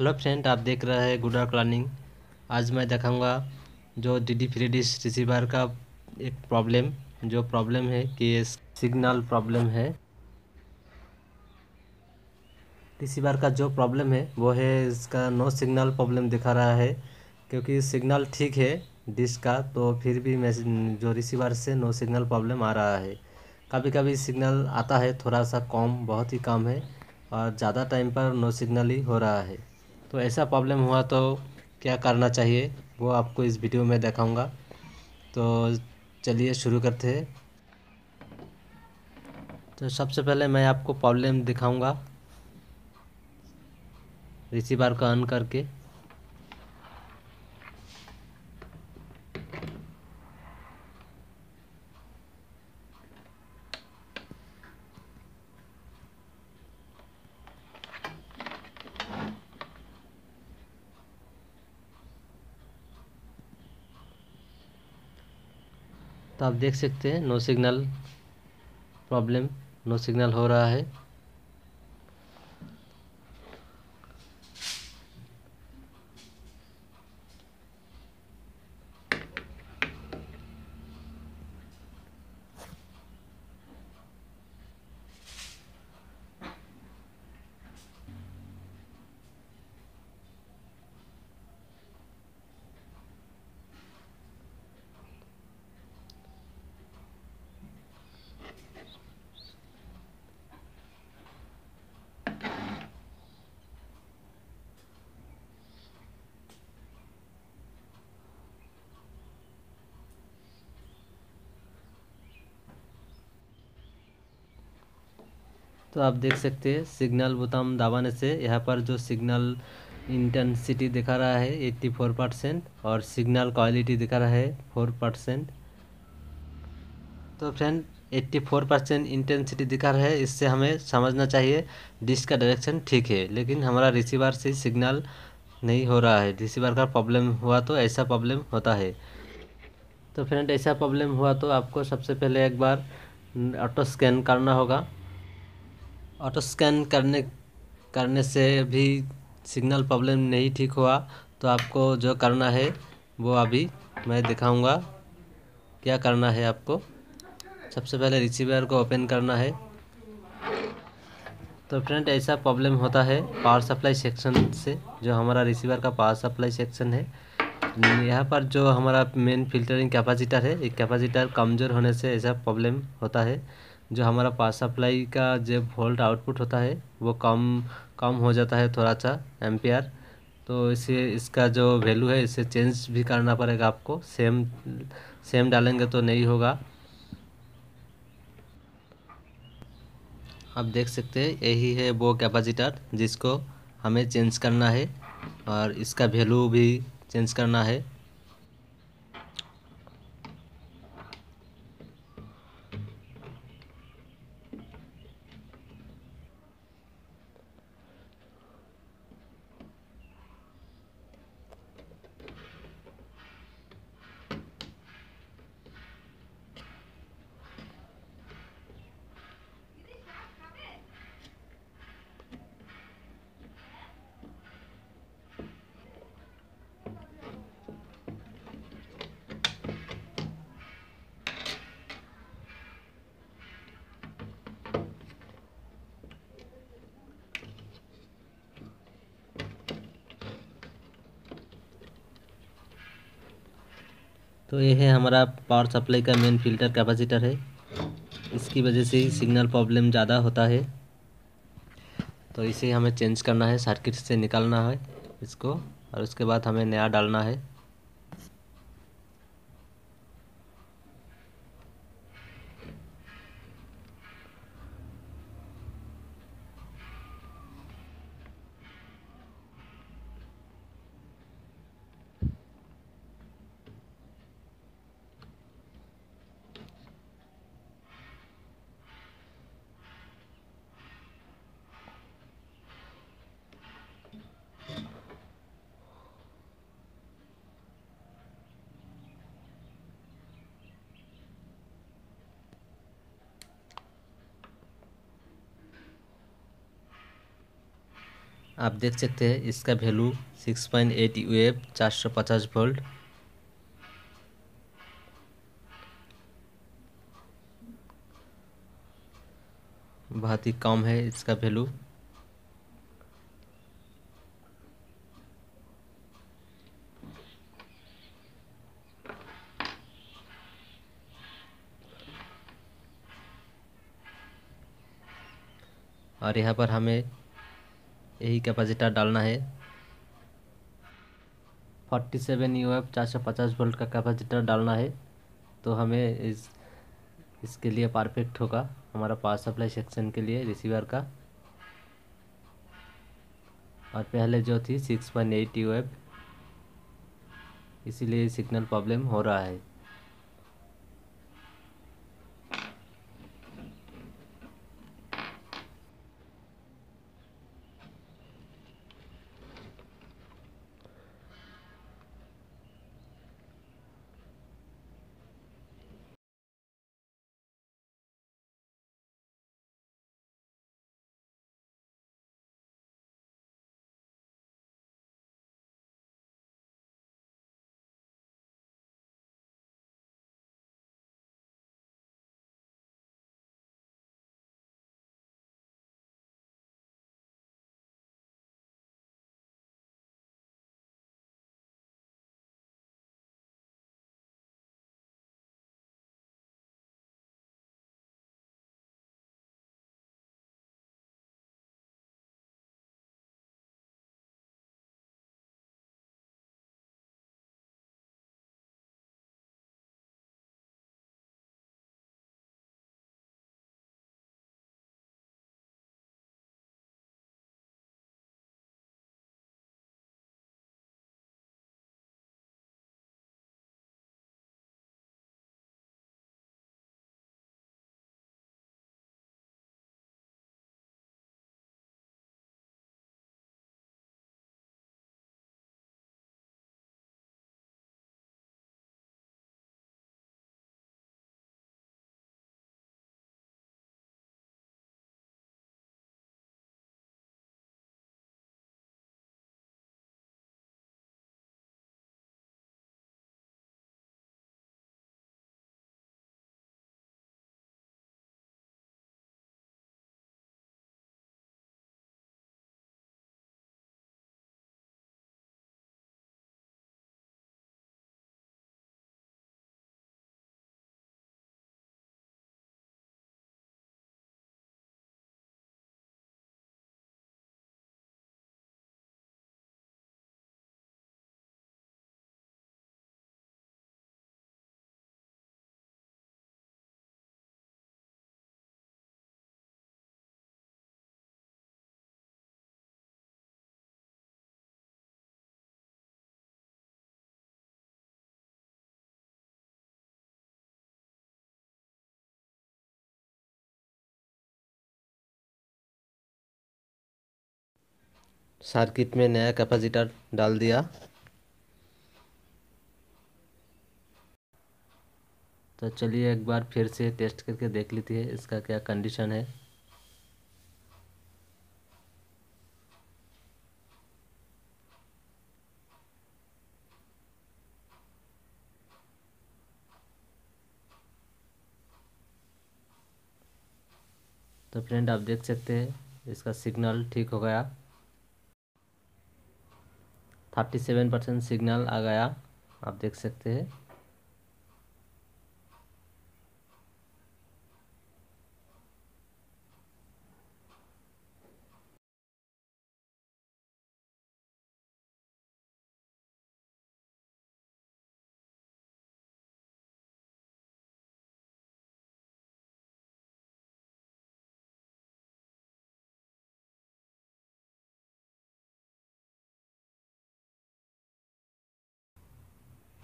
Hello friend आप देख रहे हैं गुड प्लानिंग आज मैं दिखाऊँगा जो D D Free Dish receiver का एक प्रॉब्लम जो प्रॉब्लम है कि सिग्नल प्रॉब्लम है। रिसीवर का जो प्रॉब्लम है, वो है इसका नो सिग्नल प्रॉब्लम दिखा रहा है, क्योंकि सिग्नल ठीक है डिश का तो फिर भी जो रिसीवर से नो सिग्नल प्रॉब्लम आ रहा है। कभी कभी सिग्नल आता है, थोड़ा सा कम, बहुत ही कम है, और ज़्यादा टाइम पर नो सिग्नल ही हो रहा है। तो ऐसा प्रॉब्लम हुआ तो क्या करना चाहिए, वो आपको इस वीडियो में दिखाऊँगा। तो चलिए शुरू करते हैं। तो सबसे पहले मैं आपको प्रॉब्लम दिखाऊँगा। रिसीवर का ऑन करके। तो आप देख सकते हैं no signal problem no signal हो रहा है। तो आप देख सकते हैं, सिग्नल बोताम दबाने से यहाँ पर जो सिग्नल इंटेंसिटी दिखा रहा है, एट्टी फोर परसेंट, और सिग्नल क्वालिटी दिखा रहा है फोर परसेंट। तो friend, eighty four percent intensity दिखा रहा है, इससे हमें समझना चाहिए, डिस्क का डायरेक्शन ठीक है, लेकिन हमारा रिसीवर से सिग्नल नहीं हो रहा है। रिसीवर का प्रॉब्लम हुआ तो ऐसा प्रॉब्लम होता है। तो फ्रेंड, ऐसा प्रॉब्लम हुआ तो आपको सबसे पहले एक बार ऑटो स्कैन करना होगा। ऑटो स्कैन करने करने से भी सिग्नल प्रॉब्लम नहीं ठीक हुआ तो आपको जो करना है, वो अभी मैं दिखाऊँगा। क्या करना है आपको? सबसे पहले रिसीवर को ओपन करना है। तो फ्रेंड, ऐसा प्रॉब्लम होता है पावर सप्लाई सेक्शन से, जो हमारा रिसीवर का पावर सप्लाई सेक्शन है। यहाँ पर जो हमारा मेन फिल्टरिंग कैपेसिटर है एक कैपेसिटर कमज़ोर होने से ऐसा प्रॉब्लम होता है। जो हमारा पावर सप्लाई का जो वोल्ट आउटपुट होता है, वो कम कम हो जाता है थोड़ा सा एम्पियर। तो इसे, इसका जो वैल्यू है, इसे चेंज भी करना पड़ेगा आपको। सेम सेम डालेंगे तो नहीं होगा। आप देख सकते हैं, यही है वो कैपेसिटर जिसको हमें चेंज करना है। और इसका वैल्यू भी चेंज करना है। तो ये है हमारा पावर सप्लाई का मेन फ़िल्टर कैपेसिटर है। इसकी वजह से सिग्नल प्रॉब्लम ज़्यादा होता है। तो इसे हमें चेंज करना है सर्किट से निकालना है इसको और उसके बाद हमें नया डालना है। आप देख सकते हैं, इसका value six point eight U F चार सौ पचास वोल्ट बहुत ही कम है इसका वैल्यू और यहाँ पर हमें यही कैपेसिटर डालना है। फोर्टी सेवन यू एफ़ चार सौ पचास वोल्ट का कैपेसिटर डालना है तो हमें इस, इसके लिए परफेक्ट होगा हमारा पावर सप्लाई सेक्शन के लिए रिसीवर का। और पहले जो थी six point eight U F इसीलिए सिग्नल प्रॉब्लम हो रहा है। सर्किट में नया कैपेसिटर डाल दिया। तो चलिए एक बार फिर से टेस्ट करके देख लेती है इसका क्या कंडीशन है। तो फ्रेंड आप देख सकते हैं, इसका सिग्नल ठीक हो गया। थर्टी सेवन परसेंट सिग्नल आ गया। आप देख सकते हैं।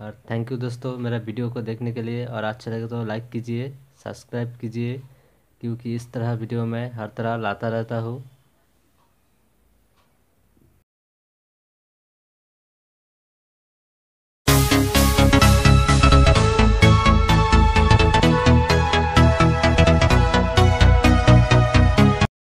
और थैंक यू दोस्तों मेरा वीडियो को देखने के लिए और अच्छा लगे तो लाइक कीजिए सब्सक्राइब कीजिए, क्योंकि इस तरह वीडियो मैं हर तरह लाता रहता हूँ।